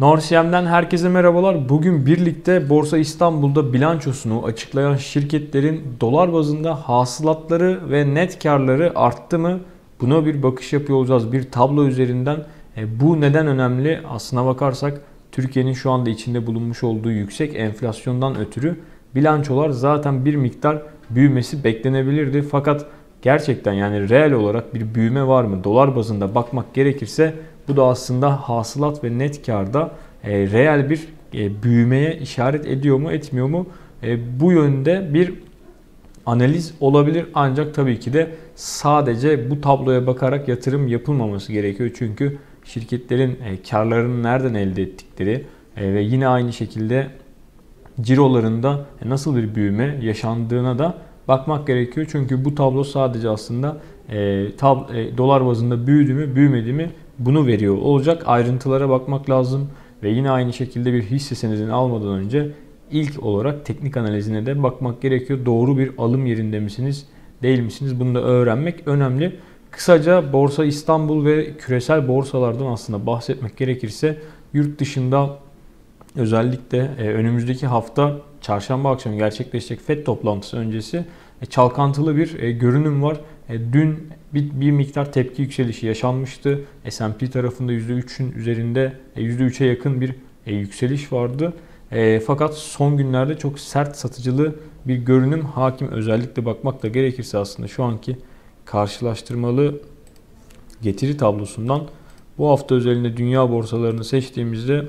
Norsiyem'den herkese merhabalar. Bugün birlikte Borsa İstanbul'da bilançosunu açıklayan şirketlerin dolar bazında hasılatları ve net karları arttı mı? Buna bir bakış yapıyor olacağız bir tablo üzerinden. E, bu neden önemli? Aslına bakarsak Türkiye'nin şu anda içinde bulunmuş olduğu yüksek enflasyondan ötürü bilançolar zaten bir miktar büyümesi beklenebilirdi. Fakat gerçekten yani reel olarak bir büyüme var mı? Dolar bazında bakmak gerekirse bu da aslında hasılat ve net karda e, reel bir e, büyümeye işaret ediyor mu etmiyor mu? E, bu yönde bir analiz olabilir ancak tabii ki de sadece bu tabloya bakarak yatırım yapılmaması gerekiyor. Çünkü şirketlerin e, karlarını nereden elde ettikleri e, ve yine aynı şekilde cirolarında nasıl bir büyüme yaşandığına da bakmak gerekiyor. Çünkü bu tablo sadece aslında e, tab, e, dolar bazında büyüdü mü büyümedi mi bunu veriyor olacak. Ayrıntılara bakmak lazım ve yine aynı şekilde bir hisse senedini almadan önce ilk olarak teknik analizine de bakmak gerekiyor. Doğru bir alım yerinde misiniz değil misiniz bunu da öğrenmek önemli. Kısaca Borsa İstanbul ve küresel borsalardan aslında bahsetmek gerekirse yurt dışında özellikle e, önümüzdeki hafta çarşamba akşamı gerçekleşecek FED toplantısı öncesi e, çalkantılı bir e, görünüm var. Dün bir, bir miktar tepki yükselişi yaşanmıştı. S&P tarafında %3'ün üzerinde %3'e yakın bir yükseliş vardı. Fakat son günlerde çok sert satıcılı bir görünüm hakim. Özellikle bakmak da gerekirse aslında şu anki karşılaştırmalı getiri tablosundan bu hafta özelinde dünya borsalarını seçtiğimizde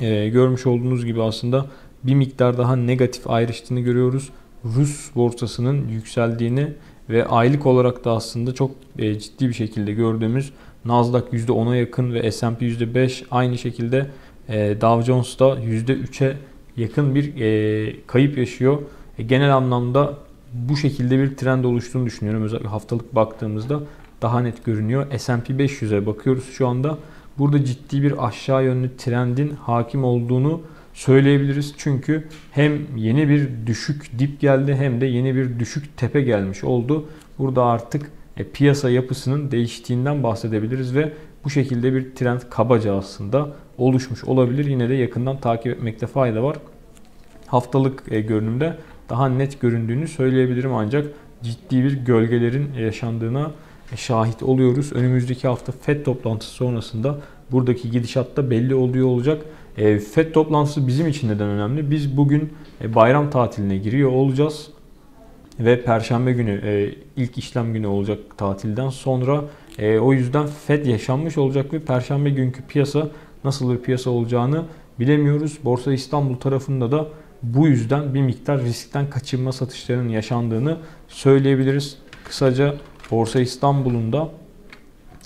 e, görmüş olduğunuz gibi aslında bir miktar daha negatif ayrıştığını görüyoruz. Rus borsasının yükseldiğini ve aylık olarak da aslında çok e, ciddi bir şekilde gördüğümüz Nasdaq %10'a yakın ve S&P %5 aynı şekilde e, Dow Jones da %3'e yakın bir e, kayıp yaşıyor. Genel anlamda bu şekilde bir trend oluştuğunu düşünüyorum. Özellikle haftalık baktığımızda daha net görünüyor. S&P 500'e bakıyoruz şu anda. Burada ciddi bir aşağı yönlü trendin hakim olduğunu söyleyebiliriz. Çünkü hem yeni bir düşük dip geldi hem de yeni bir düşük tepe gelmiş oldu. Burada artık e, piyasa yapısının değiştiğinden bahsedebiliriz ve bu şekilde bir trend kabaca aslında oluşmuş olabilir. Yine de yakından takip etmekte fayda var. Haftalık e, görünümde daha net göründüğünü söyleyebilirim ancak ciddi bir gölgelerin yaşandığına şahit oluyoruz. Önümüzdeki hafta FED toplantısı sonrasında buradaki gidişatta belli oluyor olacak. E, FED toplantısı bizim için neden önemli? Biz bugün e, bayram tatiline giriyor olacağız ve Perşembe günü e, ilk işlem günü olacak tatilden sonra o yüzden FED yaşanmış olacak ve Perşembe günkü piyasa nasıl bir piyasa olacağını bilemiyoruz. Borsa İstanbul tarafında da bu yüzden bir miktar riskten kaçınma satışlarının yaşandığını söyleyebiliriz. Kısaca Borsa İstanbul'un da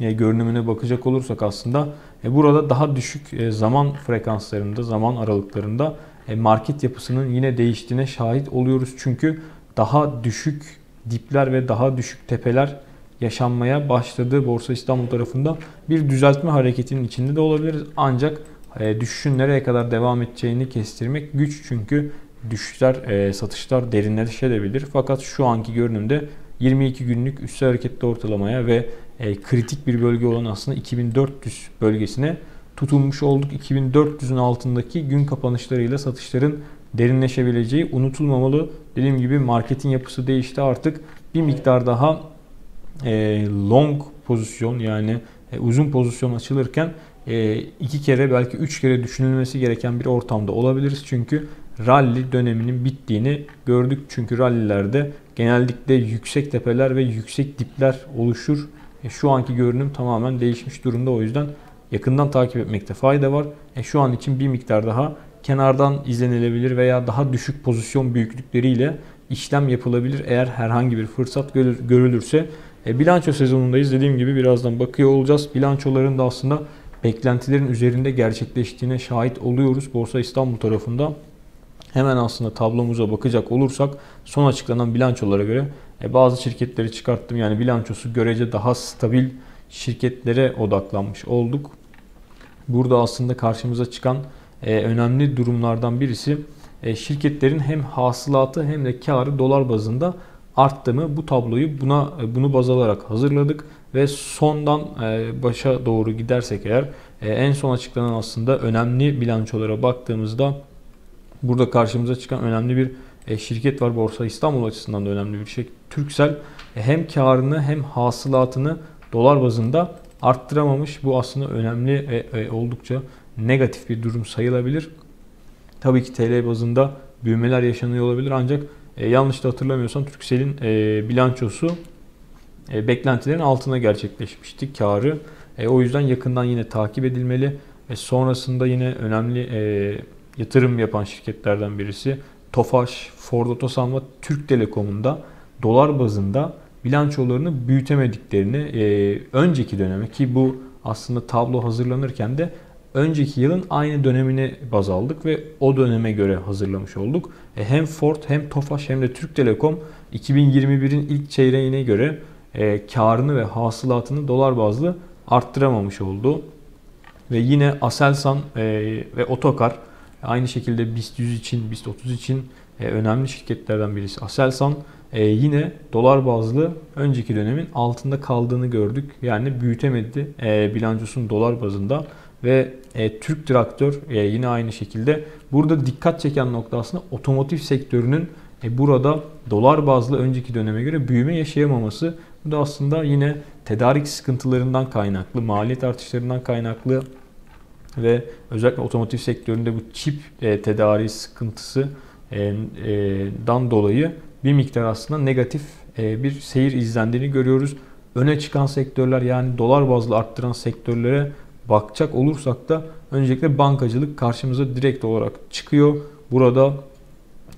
e, görünümüne bakacak olursak aslında e, burada daha düşük e, zaman frekanslarında, zaman aralıklarında market yapısının yine değiştiğine şahit oluyoruz. Çünkü daha düşük dipler ve daha düşük tepeler yaşanmaya başladı Borsa İstanbul tarafında. Bir düzeltme hareketinin içinde de olabiliriz. Ancak düşüşün nereye kadar devam edeceğini kestirmek güç. Çünkü düşüşler, satışlar derinleşebilir. Fakat şu anki görünümde 22 günlük üstü hareketli ortalamaya ve e, kritik bir bölge olan aslında 2400 bölgesine tutulmuş olduk. 2400'ün altındaki gün kapanışlarıyla satışların derinleşebileceği unutulmamalı. Dediğim gibi marketin yapısı değişti artık bir miktar daha e, long pozisyon yani e, uzun pozisyon açılırken e, iki kere belki üç kere düşünülmesi gereken bir ortamda olabiliriz. Çünkü rally döneminin bittiğini gördük. Çünkü rallilerde genellikle yüksek tepeler ve yüksek dipler oluşur. E, şu anki görünüm tamamen değişmiş durumda. O yüzden yakından takip etmekte fayda var. E, şu an için bir miktar daha kenardan izlenilebilir veya daha düşük pozisyon büyüklükleriyle işlem yapılabilir eğer herhangi bir fırsat görülürse. E, bilanço sezonundayız. Dediğim gibi birazdan bakıyor olacağız. Bilançoların da aslında beklentilerin üzerinde gerçekleştiğine şahit oluyoruz Borsa İstanbul tarafında. Hemen aslında tablomuza bakacak olursak son açıklanan bilançolara göre e, bazı şirketleri çıkarttım. Yani bilançosu görece daha stabil şirketlere odaklanmış olduk. Burada aslında karşımıza çıkan e, önemli durumlardan birisi e, şirketlerin hem hasılatı hem de karı dolar bazında arttı mı? Bu tabloyu buna bunu baz alarak hazırladık ve sondan başa doğru gidersek eğer e, en son açıklanan aslında önemli bilançolara baktığımızda burada karşımıza çıkan önemli bir e, şirket var. Borsa İstanbul açısından da önemli bir şey. Türksel e, hem karını hem hasılatını dolar bazında arttıramamış. Bu aslında önemli ve oldukça negatif bir durum sayılabilir. Tabii ki TL bazında büyümeler yaşanıyor olabilir ancak e, yanlış da hatırlamıyorsam Turkcell'in e, bilançosu e, beklentilerin altına gerçekleşmişti karı. E, o yüzden yakından yine takip edilmeli. E, sonrasında yine önemli e, yatırım yapan şirketlerden birisi Tofaş, Ford Otosan ve Türk Telekom'un da dolar bazında bilançolarını büyütemediklerini e, önceki döneme ki bu aslında tablo hazırlanırken de önceki yılın aynı dönemini baz aldık ve o döneme göre hazırlamış olduk. E, hem Ford hem Tofaş hem de Türk Telekom 2021'in ilk çeyreğine göre e, karını ve hasılatını dolar bazlı arttıramamış oldu. Ve yine Aselsan e, ve Otokar aynı şekilde BIST 100 için, BIST 30 için e, önemli şirketlerden birisi. Aselsan e, yine dolar bazlı önceki dönemin altında kaldığını gördük. Yani büyütemedi e, bilançosunu dolar bazında ve Türk Traktör yine aynı şekilde. Burada dikkat çeken nokta aslında otomotiv sektörünün burada dolar bazlı önceki döneme göre büyüme yaşayamaması. Bu da aslında yine tedarik sıkıntılarından kaynaklı, maliyet artışlarından kaynaklı ve özellikle otomotiv sektöründe bu çip e, tedariği sıkıntısı e, e, dan dolayı bir miktar aslında negatif e, bir seyir izlendiğini görüyoruz. Öne çıkan sektörler yani dolar bazlı arttıran sektörlere bakacak olursak da öncelikle bankacılık karşımıza direkt olarak çıkıyor. Burada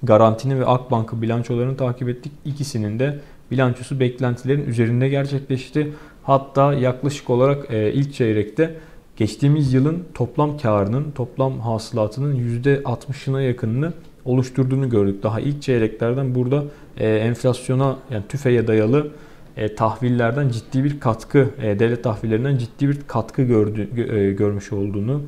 Garantini ve Akbank'ı bilançolarını takip ettik. İkisinin de bilançosu beklentilerin üzerinde gerçekleşti. Hatta yaklaşık olarak e, ilk çeyrekte geçtiğimiz yılın toplam karının, toplam hasılatının %60'ına yakınını oluşturduğunu gördük. Daha ilk çeyreklerden burada e, enflasyona yani TÜFE'ye dayalı e, tahvillerden ciddi bir katkı, e, devlet tahvillerinden ciddi bir katkı gördü, e, görmüş olduğunu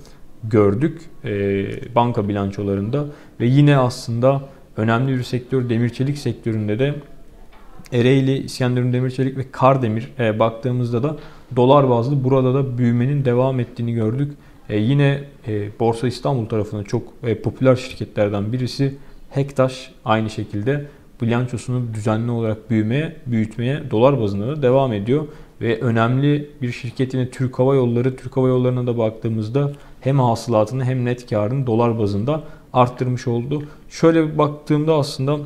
gördük e, banka bilançolarında ve yine aslında önemli bir sektör demir çelik sektöründe de Ereğli, İskenderun Demirçelik ve Kardemir e, baktığımızda da dolar bazlı burada da büyümenin devam ettiğini gördük. E, yine e, Borsa İstanbul tarafında çok e, popüler şirketlerden birisi Hektaş aynı şekilde bilançosunu düzenli olarak büyümeye, büyütmeye dolar bazında da devam ediyor. Ve önemli bir şirket yine Türk Hava Yolları. Türk Hava Yolları'na da baktığımızda hem hasılatını hem net karını dolar bazında arttırmış oldu. Şöyle baktığımda aslında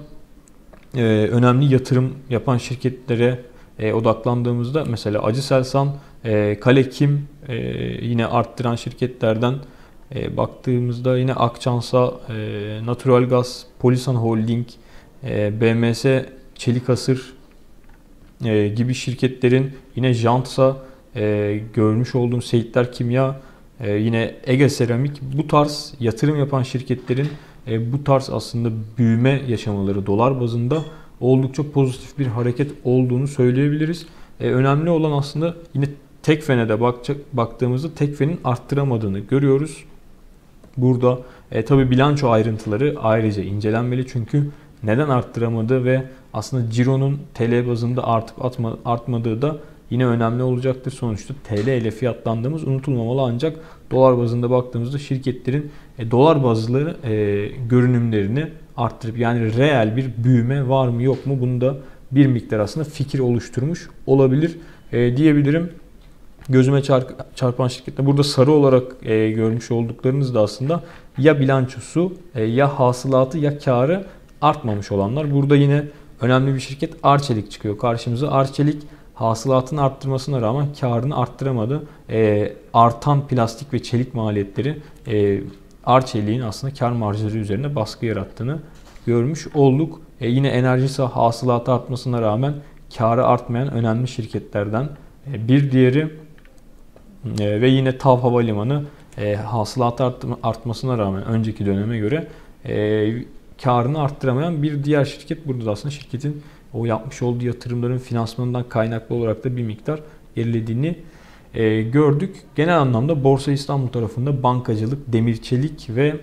e, önemli yatırım yapan şirketlere e, odaklandığımızda mesela Acıselsan, e, Kalekim e, yine arttıran şirketlerden e, baktığımızda yine Akçansa, e, Natural Gas, Polisan Holding, e, BMS, Çelik Asır e, gibi şirketlerin yine Jantsa, e, görmüş olduğum Seyitler Kimya, e, yine Ege Seramik bu tarz yatırım yapan şirketlerin e, bu tarz aslında büyüme yaşamaları dolar bazında oldukça pozitif bir hareket olduğunu söyleyebiliriz. E, önemli olan aslında yine Tekfen'e de bakacak, baktığımızda Tekfen'in arttıramadığını görüyoruz. Burada e, tabi bilanço ayrıntıları ayrıca incelenmeli çünkü neden arttıramadı ve aslında cironun TL bazında artıp atma, artmadığı da yine önemli olacaktır. Sonuçta TL ile fiyatlandığımız unutulmamalı ancak dolar bazında baktığımızda şirketlerin e, dolar bazlı e, görünümlerini arttırıp yani reel bir büyüme var mı yok mu bunu da bir miktar aslında fikir oluşturmuş olabilir e, diyebilirim. Gözüme çarpan şirkette burada sarı olarak görmüş olduklarınız da aslında ya bilançosu ya hasılatı ya karı artmamış olanlar. Burada yine önemli bir şirket Arçelik çıkıyor karşımıza. Arçelik hasılatını arttırmasına rağmen karını arttıramadı. E, artan plastik ve çelik maliyetleri e, Arçelik'in aslında kar marjları üzerine baskı yarattığını görmüş olduk. E, yine enerji hasılatı artmasına rağmen karı artmayan önemli şirketlerden e, bir diğeri e, ve yine TAV Havalimanı e, hasılatı artmasına rağmen önceki döneme göre e, karını arttıramayan bir diğer şirket. Burada da aslında şirketin o yapmış olduğu yatırımların finansmanından kaynaklı olarak da bir miktar gerilediğini e, gördük. Genel anlamda Borsa İstanbul tarafında bankacılık, demir çelik ve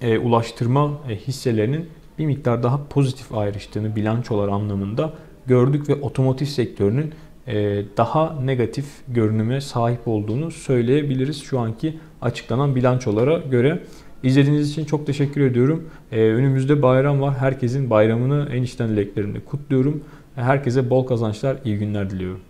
e, ulaştırma e, hisselerinin bir miktar daha pozitif ayrıştığını bilançolar anlamında gördük ve otomotiv sektörünün e, daha negatif görünüme sahip olduğunu söyleyebiliriz şu anki açıklanan bilançolara göre. İzlediğiniz için çok teşekkür ediyorum. Ee, önümüzde bayram var. Herkesin bayramını en içten dileklerimle kutluyorum. Herkese bol kazançlar, iyi günler diliyorum.